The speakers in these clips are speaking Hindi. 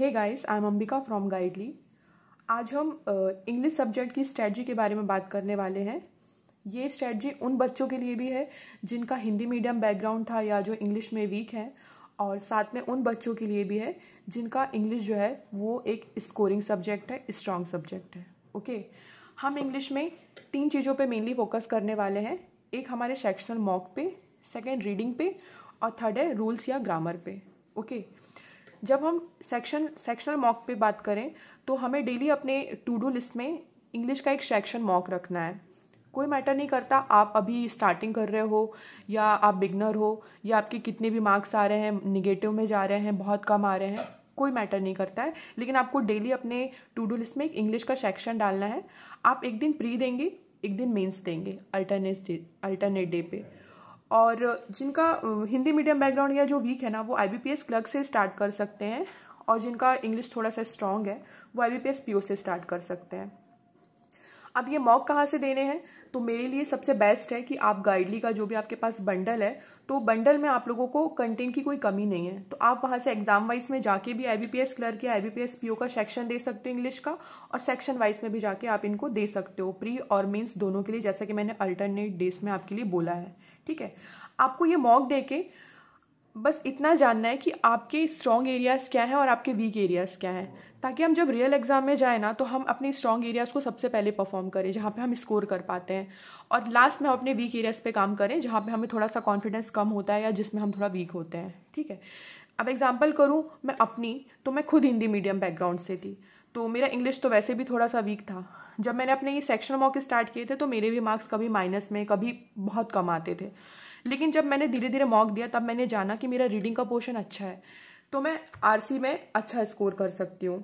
Hey guys I am Ambika from Guidely आज हम इंग्लिश uh, सब्जेक्ट की स्ट्रेटजी के बारे में बात करने वाले हैं। ये स्ट्रेटजी उन बच्चों के लिए भी है जिनका हिंदी मीडियम बैकग्राउंड था या जो इंग्लिश में वीक है और साथ में उन बच्चों के लिए भी है जिनका इंग्लिश जो है वो एक स्कोरिंग सब्जेक्ट है स्ट्रॉन्ग सब्जेक्ट है। Okay okay? हम इंग्लिश में तीन चीज़ों पे मेनली फोकस करने वाले हैं। एक हमारे सेक्शनल मॉक पे सेकेंड रीडिंग पे और थर्ड है रूल्स या ग्रामर पे। ओके जब हम सेक्शन सेक्शनल मॉक पे बात करें तो हमें डेली अपने टू डू लिस्ट में इंग्लिश का एक सेक्शन मॉक रखना है। कोई मैटर नहीं करता, आप अभी स्टार्टिंग कर रहे हो, या आप बिगनर हो, या आपके कितने भी मार्क्स आ रहे हैं निगेटिव में जा रहे हैं, बहुत कम आ रहे हैं, कोई मैटर नहीं करता है। लेकिन आपको डेली अपने टू डू लिस्ट में एक इंग्लिश का सेक्शन डालना है। आप एक दिन प्री देंगे, एक दिन मेंस देंगे अल्टरनेट डे अल्टरनेट डे पे। और जिनका हिंदी मीडियम बैकग्राउंड या जो वीक है ना, वो आईबीपीएस क्लर्क से स्टार्ट कर सकते हैं और जिनका इंग्लिश थोड़ा सा स्ट्रांग है, वो आई बी से स्टार्ट कर सकते हैं। अब ये मॉक कहाँ से देने हैं? तो मेरे लिए सबसे बेस्ट है कि आप गाइडली का जो भी आपके पास बंडल है तो बंडल में आप लोगों को कंटेंट की कोई कमी नहीं है। तो आप वहाँ से एग्ज़ाम वाइज में जाके भी आईबीपीएस क्लर्क या आईबीपीएस पीओ का सेक्शन दे सकते हो इंग्लिश का और सेक्शन वाइज में भी जाके आप इनको दे सकते हो प्री और मीन्स दोनों के लिए, जैसा कि मैंने अल्टरनेट डेज़ में आपके लिए बोला है। ठीक है? आपको ये मॉक दे के बस इतना जानना है कि आपके स्ट्रॉन्ग एरियाज़ क्या हैं और आपके वीक एरियाज़ क्या हैं। ताकि हम जब रियल एग्ज़ाम में जाए ना तो हम अपने स्ट्रॉन्ग एरियाज़ को सबसे पहले परफॉर्म करें, जहाँ पे हम स्कोर कर पाते हैं। और लास्ट में हम अपने वीक एरियाज़ पे काम करें, जहाँ पे हमें थोड़ा सा कॉन्फिडेंस कम होता है या जिसमें हम थोड़ा वीक होते हैं, ठीक है? अब एग्ज़ाम्पल करूँ, मैं अपनी तो मैं खुद हिंदी मीडियम बैकग्राउंड से थी। तो मेरा इंग्लिश तो वैसे भी थोड़ा सा वीक था। जब मैंने अपने ये सेक्शनल मॉक स्टार्ट किए थे तो मेरे भी मार्क्स कभी माइनस में, कभी बहुत कम आते थे। लेकिन जब मैंने धीरे धीरे मॉक दिया, तब मैंने जाना कि मेरा रीडिंग का पोर्शन अच्छा है। तो मैं आरसी में अच्छा स्कोर कर सकती हूँ।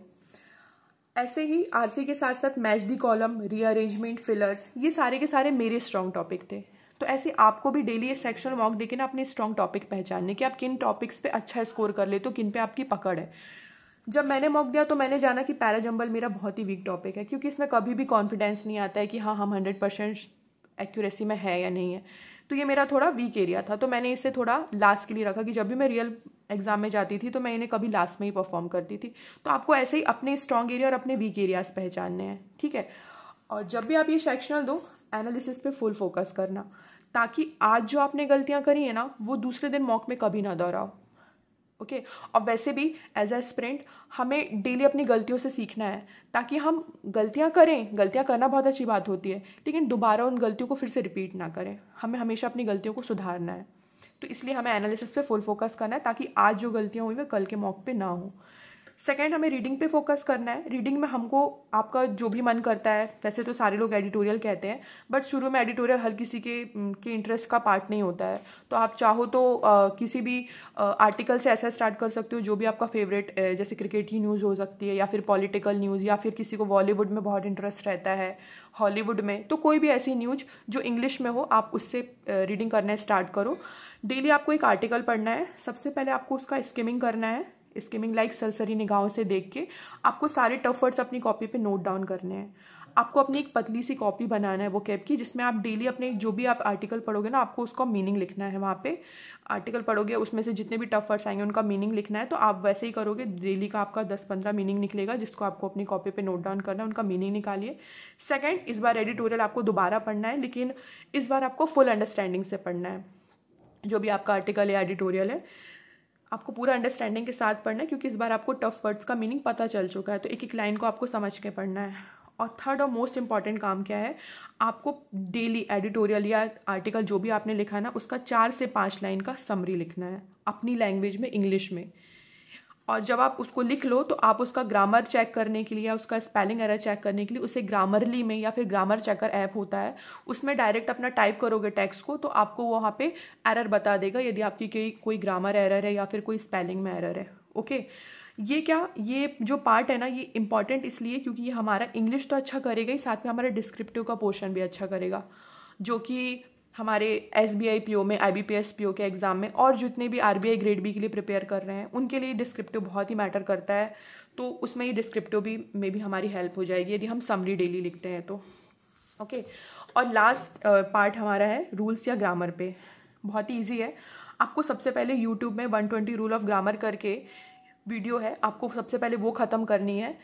ऐसे ही आरसी के साथ साथ match the column rearrangement fillers ये सारे के सारे मेरे स्ट्रॉन्ग टॉपिक थे। तो ऐसे आपको भी डेली ये सेक्शनल मॉक देके ना अपने स्ट्रॉन्ग टॉपिक पहचानने कि आप किन टॉपिक्स पे अच्छा स्कोर कर ले तो किन पे आपकी पकड़ है। जब मैंने मॉक दिया तो मैंने जाना कि पैराजम्बल मेरा बहुत ही वीक टॉपिक है, क्योंकि इसमें कभी भी कॉन्फिडेंस नहीं आता है कि हाँ हम हंड्रेड परसेंट एक्यूरेसी में है या नहीं है। तो ये मेरा थोड़ा वीक एरिया था। तो मैंने इसे थोड़ा लास्ट के लिए रखा कि जब भी मैं रियल एग्ज़ाम में जाती थी तो मैं इन्हें कभी लास्ट में ही परफॉर्म करती थी। तो आपको ऐसे ही अपने स्ट्रॉन्ग एरिया और अपने वीक एरियाज़ पहचानने हैं, ठीक है? और जब भी आप ये सेक्शनल दो एनालिसिस पे फुल फोकस करना, ताकि आज जो आपने गलतियाँ करी है ना, वो दूसरे दिन मॉक में कभी ना दोहराओ। Okay okay? और वैसे भी एज अ स्प्रिंट हमें डेली अपनी गलतियों से सीखना है, ताकि हम गलतियाँ करें। गलतियाँ करना बहुत अच्छी बात होती है, लेकिन दोबारा उन गलतियों को फिर से रिपीट ना करें। हमें हमेशा अपनी गलतियों को सुधारना है। तो इसलिए हमें एनालिसिस पे फुल फोकस करना है, ताकि आज जो गलतियाँ हुई वह कल के मौके पे ना हो। सेकेंड हमें रीडिंग पे फोकस करना है। रीडिंग में हमको आपका जो भी मन करता है वैसे तो सारे लोग एडिटोरियल कहते हैं बट शुरू में एडिटोरियल हर किसी के के इंटरेस्ट का पार्ट नहीं होता है। तो आप चाहो तो आ, किसी भी आर्टिकल से ऐसा स्टार्ट कर सकते हो जो भी आपका फेवरेट जैसे क्रिकेट की न्यूज़ हो सकती है या फिर पॉलिटिकल न्यूज़ या फिर किसी को बॉलीवुड में बहुत इंटरेस्ट रहता है हॉलीवुड में तो कोई भी ऐसी न्यूज़ जो इंग्लिश में हो आप उससे रीडिंग करना स्टार्ट करो। डेली आपको एक आर्टिकल पढ़ना है। सबसे पहले आपको उसका स्किमिंग करना है। स्किमिंग लाइक सरसरी निगाहों से देख के आपको सारे टफ वर्ड्स अपनी कॉपी पे नोट डाउन करने हैं। आपको अपनी एक पतली सी कॉपी बनाना है वो कैब की, जिसमें आप डेली अपने जो भी आप आर्टिकल पढ़ोगे ना, आपको उसका मीनिंग लिखना है वहाँ पे। आर्टिकल पढ़ोगे, उसमें से जितने भी टफ वर्ड्स आएँगे, उनका मीनिंग लिखना है तो आप वैसे ही करोगे, डेली का आपका दस पंद्रह मीनिंग निकलेगा, जिसको आपको अपनी कॉपी पे नोट डाउन करना है, उनका मीनिंग निकालिए। सेकेंड इस बार एडिटोरियल आपको दोबारा पढ़ना है, लेकिन इस बार आपको फुल अंडरस्टैंडिंग से पढ़ना है। जो भी आपका आर्टिकल या एडिटोरियल है आपको पूरा अंडरस्टैंडिंग के साथ पढ़ना है, क्योंकि इस बार आपको टफ वर्ड्स का मीनिंग पता चल चुका है। तो एक एक लाइन को आपको समझ के पढ़ना है। और थर्ड और मोस्ट इंपॉर्टेंट काम क्या है, आपको डेली एडिटोरियल या आर्टिकल जो भी आपने लिखा ना, उसका चार से पाँच लाइन का समरी लिखना है। अपनी लैंग्वेज में इंग्लिश में। और जब आप उसको लिख लो तो आप उसका ग्रामर चेक करने के लिए या उसका स्पेलिंग एरर चेक करने के लिए उसे ग्रामरली में या फिर ग्रामर चेकर ऐप होता है। उसमें डायरेक्ट अपना टाइप करोगे टेक्स्ट को तो आपको वहाँ पे एरर बता देगा, यदि आपकी कोई कोई ग्रामर एरर है या फिर कोई स्पेलिंग में एरर है। ओके ये क्या, ये जो पार्ट है ना, ये इंपॉर्टेंट इसलिए क्योंकि ये हमारा इंग्लिश तो अच्छा करेगा ही, साथ में हमारा डिस्क्रिप्टिव का पोर्शन भी अच्छा करेगा। जो कि हमारे S B I P O में I B P S P O के एग्ज़ाम में, और जितने भी R B I grade B के लिए प्रिपेयर कर रहे हैं, उनके लिए डिस्क्रिप्टिव बहुत ही मैटर करता है। तो उसमें ये डिस्क्रिप्टिव भी, में भी हमारी हेल्प हो जाएगी यदि हम समरी डेली लिखते हैं तो। ओके और लास्ट पार्ट हमारा है रूल्स या ग्रामर पे। बहुत ही ईजी है। आपको सबसे पहले यूट्यूब में one twenty rule of grammar करके वीडियो है। आपको सबसे पहले वो ख़त्म करनी है।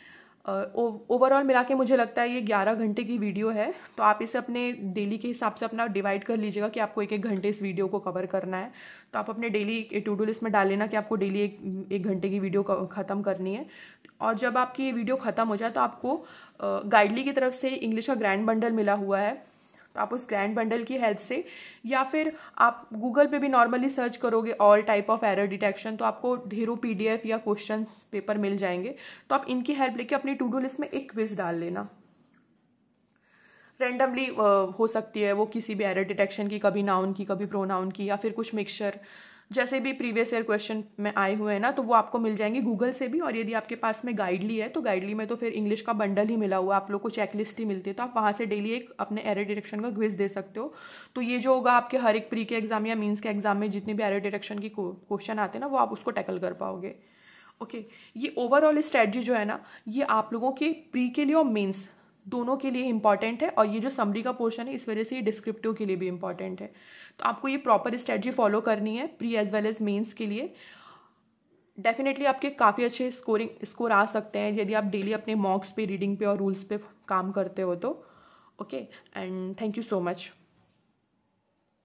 ओवरऑल मिला के मुझे लगता है ये ग्यारह घंटे की वीडियो है। तो आप इसे अपने डेली के हिसाब से अपना डिवाइड कर लीजिएगा कि आपको एक एक घंटे इस वीडियो को कवर करना है। तो आप अपने डेली टू डू लिस्ट में डाल लेना कि आपको डेली एक एक घंटे की वीडियो ख़त्म करनी है। और जब आपकी ये वीडियो ख़त्म हो जाए तो आपको गाइडली की तरफ़ से इंग्लिश का ग्रैंड बंडल मिला हुआ है। तो आप उस ग्रैंड बंडल की हेल्प से, या फिर आप गूगल पे भी नॉर्मली सर्च करोगे all type of error detection तो आपको ढेरों पीडीएफ या क्वेश्चन पेपर मिल जाएँगे। तो आप इनकी हेल्प लेके अपनी टू डू लिस्ट में एक क्विज डाल लेना। रेंडमली हो सकती है वो किसी भी एरर डिटेक्शन की, कभी नाउन की, कभी प्रोनाउन की, या फिर कुछ मिक्सचर जैसे भी प्रीवियस ईयर क्वेश्चन में आए हुए हैं ना तो वो आपको मिल जाएँगे गूगल से भी और यदि आपके पास में गाइडली है तो गाइडली में तो फिर इंग्लिश का बंडल ही मिला हुआ आप लोग को चेकलिस्ट ही मिलती है तो आप वहाँ से डेली एक अपने एरर डिरेक्शन का क्विज दे सकते हो। तो ये जो होगा आपके हर एक प्री के एग्ज़ाम या मीन्स के एग्ज़ाम में जितने भी एरर डिरेक्शन की क्वेश्चन आते हैं ना वो आप उसको टैकल कर पाओगे। ओके okay, ये ओवरऑल स्ट्रेटजी जो है ना ये आप लोगों के प्री के लिए और मेंस दोनों के लिए इंपॉर्टेंट है और ये जो समरी का पोर्शन है, इस वजह से ये डिस्क्रिप्टिव के लिए भी इंपॉर्टेंट है। तो आपको ये प्रॉपर स्ट्रेटजी फॉलो करनी है pre as well as mains के लिए। डेफिनेटली आपके काफ़ी अच्छे स्कोरिंग स्कोर आ सकते हैं यदि आप डेली अपने मॉक्स पे रीडिंग पे और रूल्स पे काम करते हो तो। Okay and thank you so much